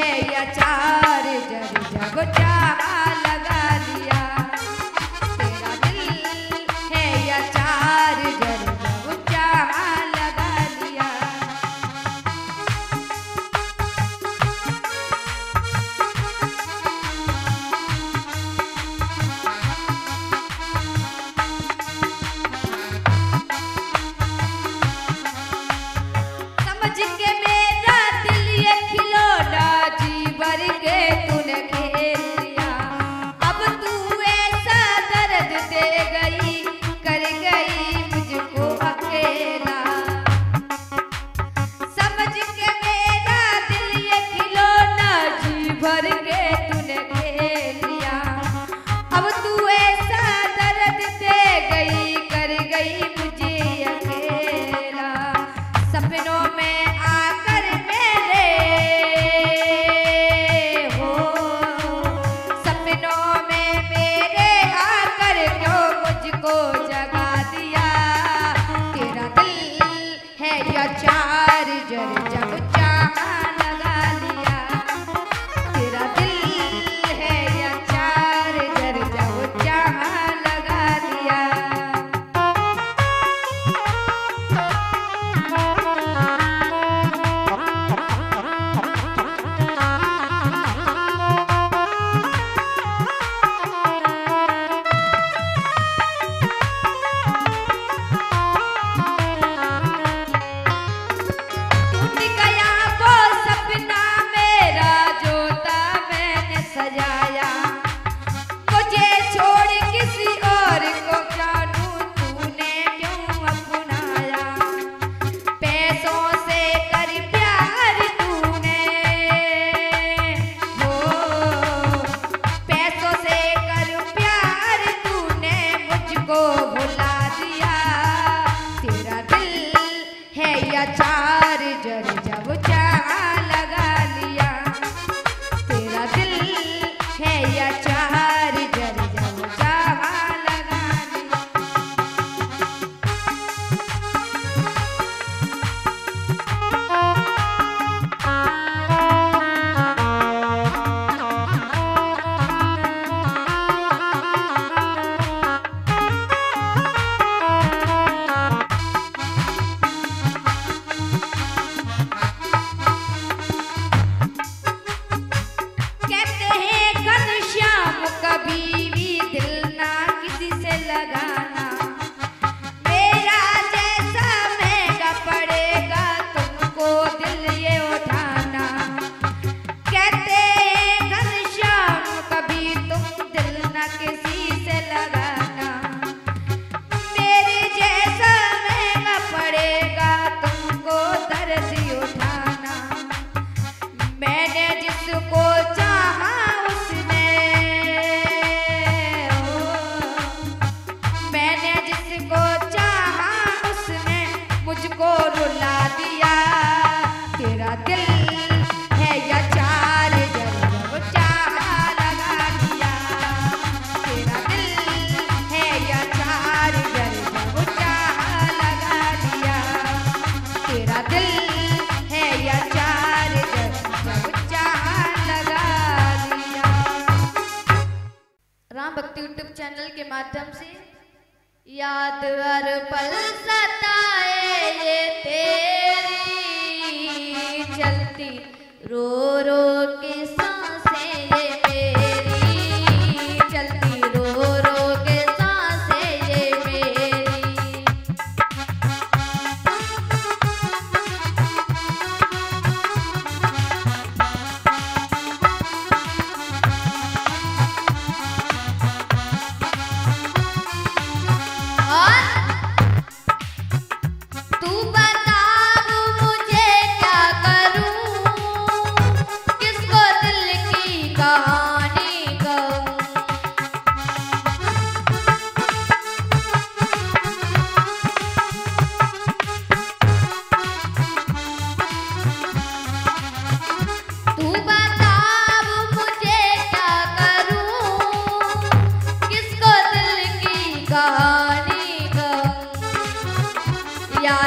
है या चार? जग जब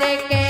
देखे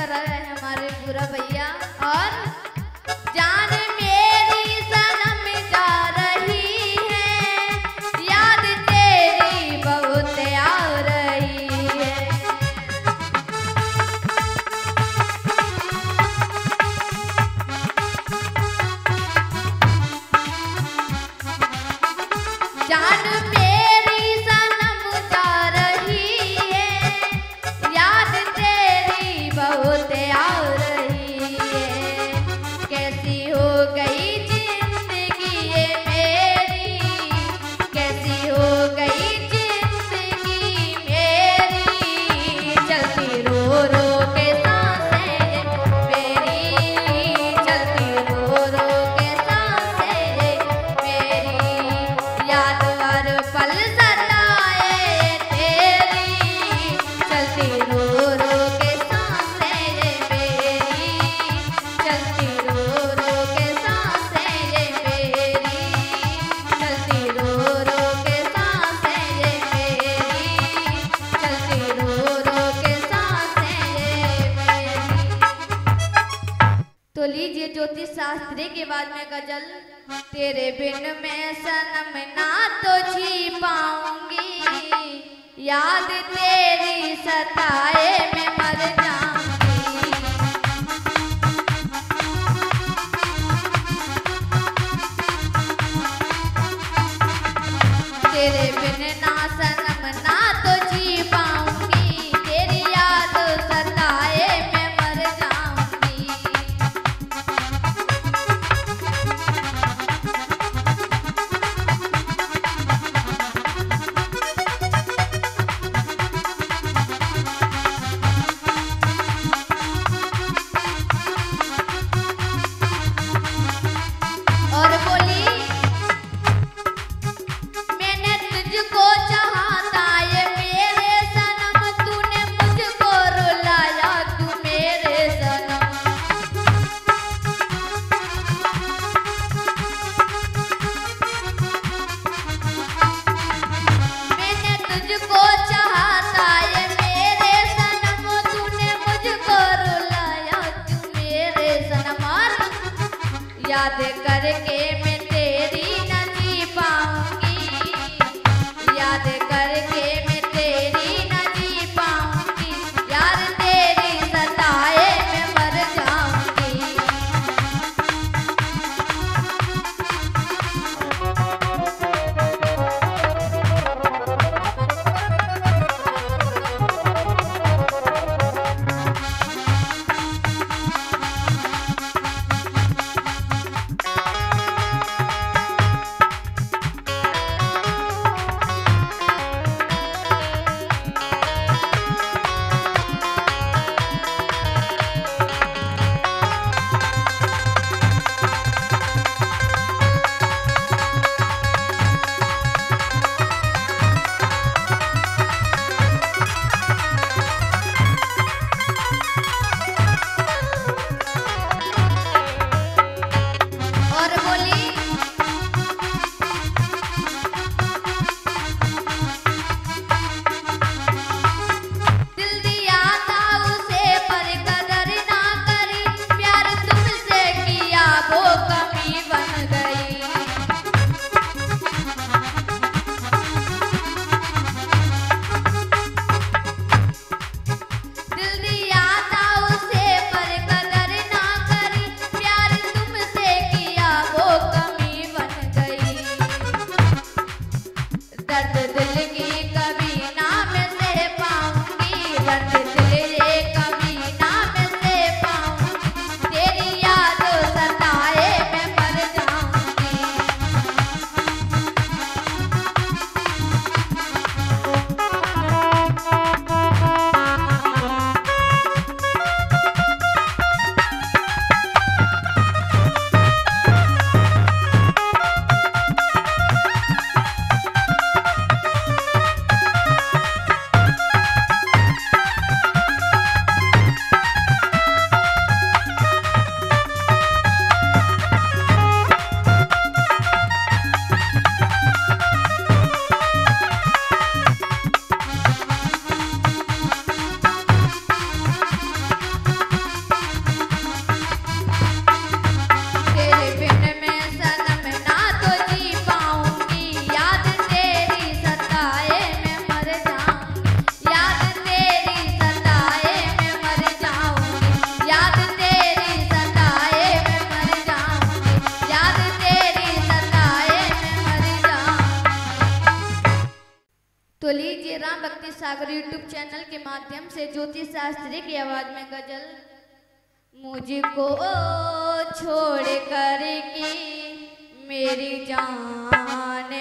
कर रहे हैं हमारे पूरा भैया। और तेरे बिन मैं सनम ना तो जी पाऊँगी। याद तेरी सताए मैं मर जाऊँगी याद करके मुझको छोड़ कर के मेरी जान